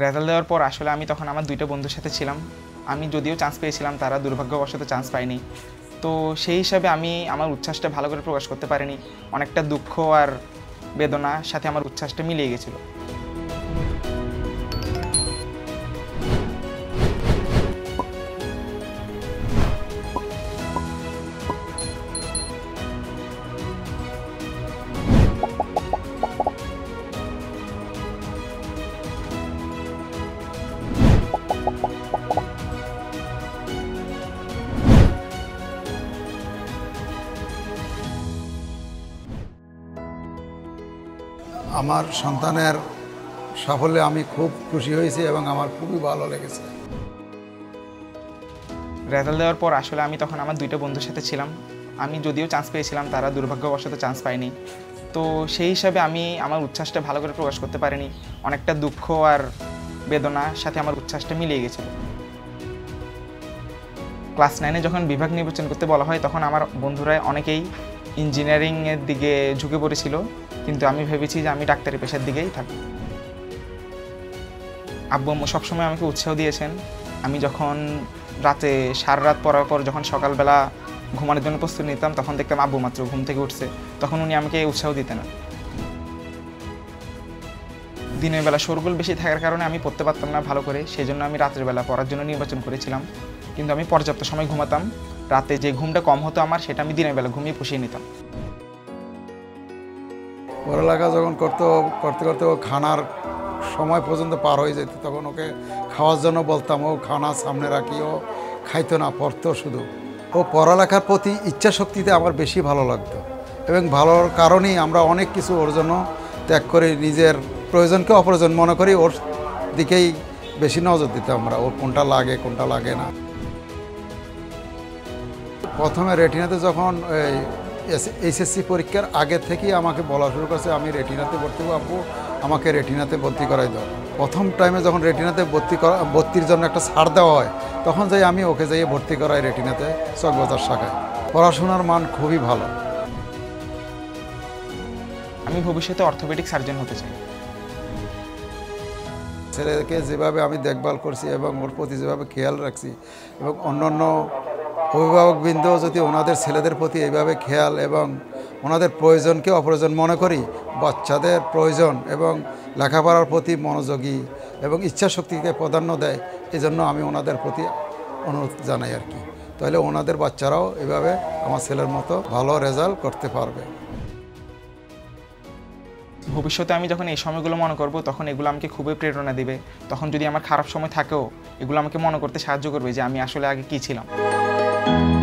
Result দেওয়ার পর আসলে আমি তখন আমার দুইটা বন্ধুর সাথে ছিলাম। আমি যদিও চান্স পেয়েছিলাম, তারা দুর্ভাগ্যবশত চান্স পায়নি। তো সেই হিসাবে আমি আমার উচ্ছ্বাসটা ভালো করে প্রকাশ করতে পারিনি। অনেকটা দুঃখ আর বেদনা সাথে আমার উচ্ছ্বাসটা মিলিয়ে গেছিল। আমার সন্তানের সাফল্যে আমি খুব খুশি হয়েছি এবং আমার খুবই ভালো লেগেছে। রেজাল্ট দেওয়ার পর আসলে আমি তখন আমার দুইটা বন্ধুর সাথে ছিলাম। আমি যদিও চান্স পেয়েছিলাম, তারা দুর্ভাগ্যবশত চান্স পায়নি। তো সেই হিসাবে আমি আমার উচ্ছ্বাসটা ভালো করে প্রকাশ করতে পারিনি। অনেকটা দুঃখ আর বেদনা সাথে আমার উচ্ছ্বাসটা মিলিয়ে গেছিল। ক্লাস নাইনে যখন বিভাগ নির্বাচন করতে বলা হয়, তখন আমার বন্ধুরা অনেকেই ইঞ্জিনিয়ারিংয়ের দিকে ঝুঁকে পড়েছিল। কিন্তু আমি ভেবেছি যে আমি ডাক্তারি পেশার দিকেই থাকি। আব্বু আম্মু সবসময় আমাকে উৎসাহ দিয়েছেন। আমি যখন রাতে সারা রাত পড়ার পর যখন সকালবেলা ঘুমানোর জন্য প্রস্তুতি নিতাম, তখন দেখতাম আব্বু মাত্র ঘুম থেকে উঠছে। তখন উনি আমাকে উৎসাহ দিতেন। না দিনের বেলা শোরগোল বেশি থাকার কারণে আমি পড়তে পারতাম না ভালো করে সেই জন্য আমি রাতের বেলা পড়ার জন্য নির্বাচন করেছিলাম। কিন্তু আমি পর্যাপ্ত সময় ঘুমাতাম। রাতে যে ঘুমটা কম হতো আমার, সেটা আমি দিনের বেলা ঘুমিয়ে পুষিয়ে নিতাম। পড়ালেখা যখন করতো করতে করতে ও খানার সময় পর্যন্ত পার হয়ে যেত, তখন ওকে খাওয়ার জন্য বলতাম, ও খানা সামনে রাখি, ও খাইতো না, পড়তো শুধু। ও পড়ালেখার প্রতি ইচ্ছা শক্তিতে আমার বেশি ভালো লাগতো এবং ভালোর কারণেই আমরা অনেক কিছু ওর জন্য ত্যাগ করে নিজের প্রয়োজনকে অপ্রয়োজন মনে করি, ওর দিকেই বেশি নজর দিতাম আমরা, ওর কোনটা লাগে কোনটা লাগে না। প্রথমে রেটিনাতে যখন এই এইচএসসি পরীক্ষার আগে থেকেই আমাকে বলা শুরু করছে আমি রেটিনাতে ভর্তি হব আপু। আমাকে রেটিনাতে ভর্তি করাই দাও। প্রথম টাইমে যখন রেটিনাতে ভর্তি করা ভর্তির জন্য একটা ছাড় দেওয়া হয় তখন যাই আমি ওকে যাইয়ে ভর্তি করাই রেটিনাতে চকবাজার শাখায়। পড়াশোনার মান খুবই ভালো। আমি ভবিষ্যতে অর্থোপেডিক সার্জন হতে চাই। ছেলেকে যেভাবে আমি দেখভাল করছি এবং ওর প্রতি যেভাবে খেয়াল রাখছি এবং অন্যান্য অভিভাবকবৃন্দ যদি ওনাদের ছেলেদের প্রতি এইভাবে খেয়াল এবং ওনাদের প্রয়োজনকে অপ্রয়োজন মনে করি, বাচ্চাদের প্রয়োজন এবং লেখাপড়ার প্রতি মনোযোগী এবং ইচ্ছা শক্তিকে প্রাধান্য দেয় এই জন্য আমি ওনাদের প্রতি অনুরোধ জানাই আর কি। তাহলে ওনাদের বাচ্চারাও এভাবে আমার ছেলের মতো ভালো রেজাল্ট করতে পারবে। ভবিষ্যতে আমি যখন এই সময়গুলো মনে করব, তখন এগুলো আমাকে খুবই প্রেরণা দিবে। তখন যদি আমার খারাপ সময় থাকেও, এগুলো আমাকে মনে করতে সাহায্য করবে যে আমি আসলে আগে কী ছিলাম। Thank you.